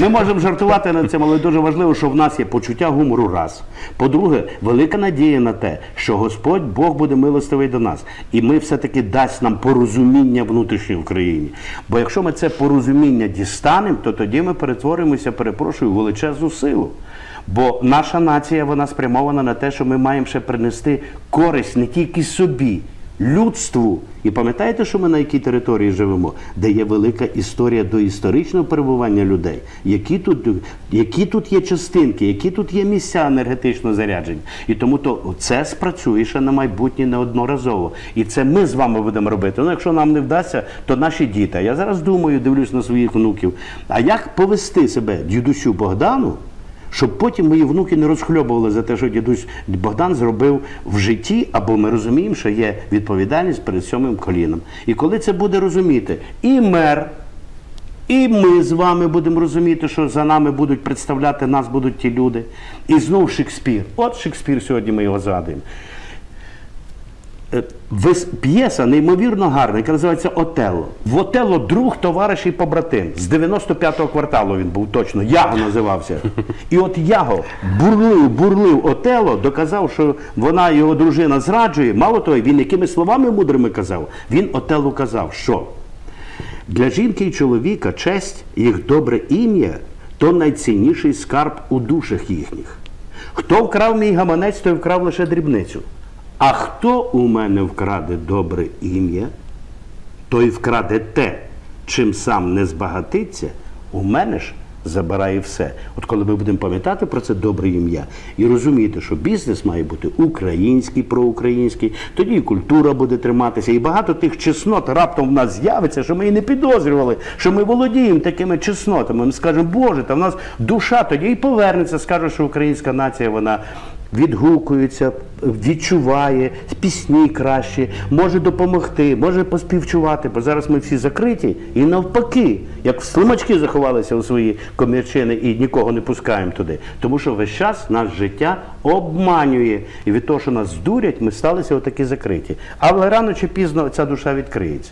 Ми можемо жартувати над цим, але дуже важливо, що в нас є почуття гумору раз. По-друге, велика надія на те, що Господь Бог буде милостивий до нас. І ми все-таки дасть нам порозуміння внутрішнє в країні. Бо якщо ми це порозуміння дістанемо, то тоді ми перетворимося, перепрошую, величезну силу. Бо наша нація вона спрямована на те, що ми маємо ще принести користь не тільки собі, людству. І пам'ятаєте, що ми на якій території живемо, де є велика історія до історичного перебування людей, які тут, які тут є частинки, які тут є місця енергетично заряджені. І тому то це спрацює ще на майбутнє неодноразово. І це ми з вами будемо робити. Ну, якщо нам не вдасться, то наші діти. Я зараз думаю, дивлюсь на своїх внуків. А як повести себе дідусю Богдану? Щоб потім мої внуки не розхльобували за те, що дідусь Богдан зробив в житті, або ми розуміємо, що є відповідальність перед сьомим коліном. І коли це буде розуміти і мер, і ми з вами будемо розуміти, що за нами будуть представляти нас будуть ті люди. І знов Шекспір. От Шекспір сьогодні ми його згадуємо. Е, П'єса неймовірно гарна, яка називається Отелло. В Отелло друг, товариш і побратим. З 95-го кварталу він був точно. Яго називався. І от Яго бурлив, бурлив Отелло, доказав, що вона його дружина зраджує. Мало того, він якими словами мудрими казав. Він Отелло казав, що для жінки і чоловіка честь, їх добре ім'я то найцінніший скарб у душах їхніх. Хто вкрав мій гаманець, той вкрав лише дрібницю. А хто у мене вкраде добре ім'я, той вкраде те, чим сам не збагатиться, у мене ж забирає все. От коли ми будемо пам'ятати про це добре ім'я і розуміти, що бізнес має бути український, проукраїнський, тоді і культура буде триматися, і багато тих чеснот раптом в нас з'явиться, що ми і не підозрювали, що ми володіємо такими чеснотами. Ми скажемо, Боже, та в нас душа тоді і повернеться, скаже, що українська нація вона відгукується, відчуває, пісні кращі, може допомогти, може поспівчувати, бо зараз ми всі закриті і навпаки, як слимачки заховалися у свої комірчини і нікого не пускаємо туди. Тому що весь час наше життя обманює. І від того, що нас здурять, ми сталися отакі закриті. Але рано чи пізно ця душа відкриється.